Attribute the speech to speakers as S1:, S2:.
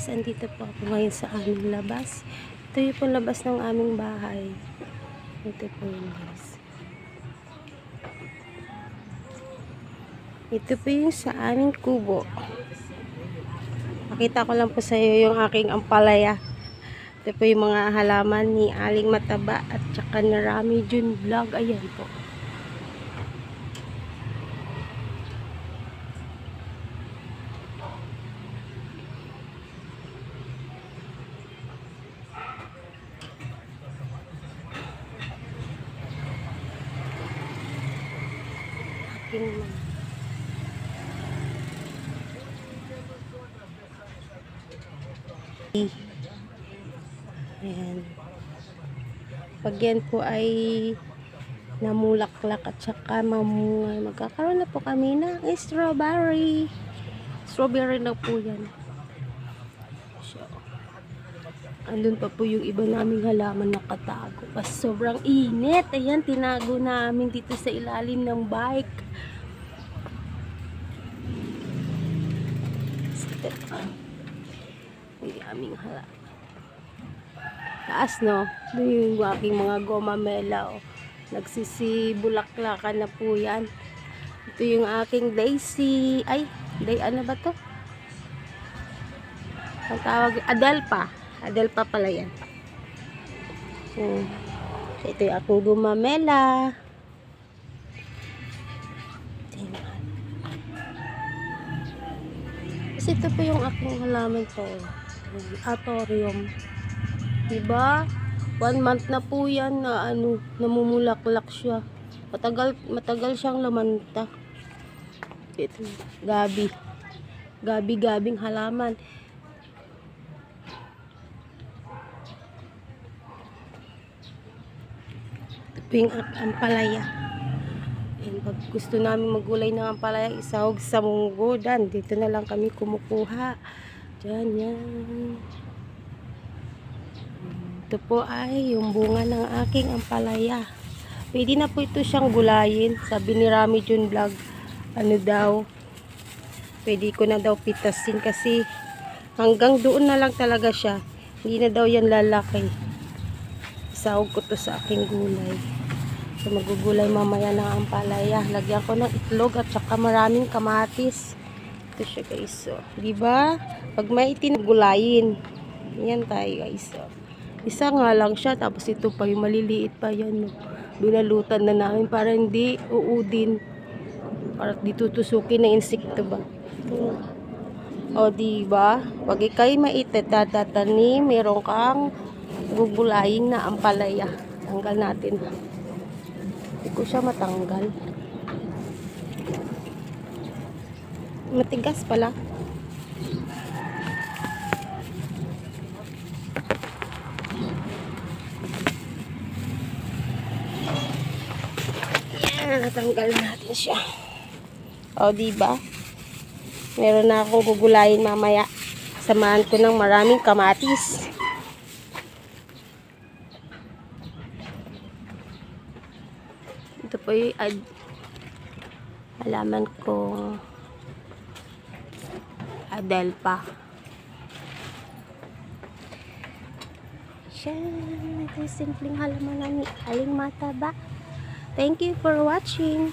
S1: guys, andito po ako ngayon sa aming labas. Ito yung po labas ng aming bahay. Ito po yun guys. Ito po yung sa aming kubo. Pakita ko lang po sa iyo yung aking ampalaya. Ito po yung mga halaman ni Aling Mataba at saka ni Rami Jun Vlog. Ayan po. Aking mga Ayan. Pag yan po ay namulaklak at saka mamunga, magkakaroon na po kami ng strawberry. Strawberry na po yan. So, andun pa po yung iba naming halaman nakatago. Kasi sobrang init. Ayan, tinago namin dito sa ilalim ng bike. Yung aming halaman. Taas, no? Yung aking mga goma mela. Nagsisibulaklakan na po yan. Ito yung aking daisy. Ay, day, ano ba to? Ang tawag, adelpa. Adelpa pala yan. Hmm. Ito yung aking gumamela. Kasi ito po yung aking halaman to. Atorium. Diba? One month na po yan na ano, namumulaklak siya. Matagal, matagal siyang lamanta. Ito, gabi. Gabi-gabing halaman. Ang- ampalaya. Ayan, pag gusto namin magulay ng ampalaya, isahog sa munggodan. Dito na lang kami kumukuha. Diyan, yan. Ito po ay yung bunga ng aking ampalaya. Pwede na po ito siyang gulayin. Sabi ni Rami Jun Vlog, ano daw, pwede ko na daw pitasin kasi hanggang doon na lang talaga siya. Hindi na daw yan lalaki. Isahog ko to sa aking gulay. So magugulay mamaya ng ampalaya. Lagyan ko ng itlog at saka maraming kamatis. Ito siya guys. So, di ba? Pag may itinagulayin. Yan tayo guys. So, isa nga lang siya. Tapos ito pa yung maliliit pa yan. No? Binalutan na namin para hindi uudin. Para di tutusukin na insekto ba. O di ba? Pag ikay maitatatanim, meron kang gugulayin na ampalaya. Tanggal natin. Hindi ko siya matanggal. Matigas pala. Yan, natanggal natin siya. O, di ba? Meron na akong gugulayin mamaya. Samahan ko ng maraming kamatis. Ito po yung ad alaman kong adelpa. Siya, ito yung simpleng halaman ng aling mataba. Thank you for watching.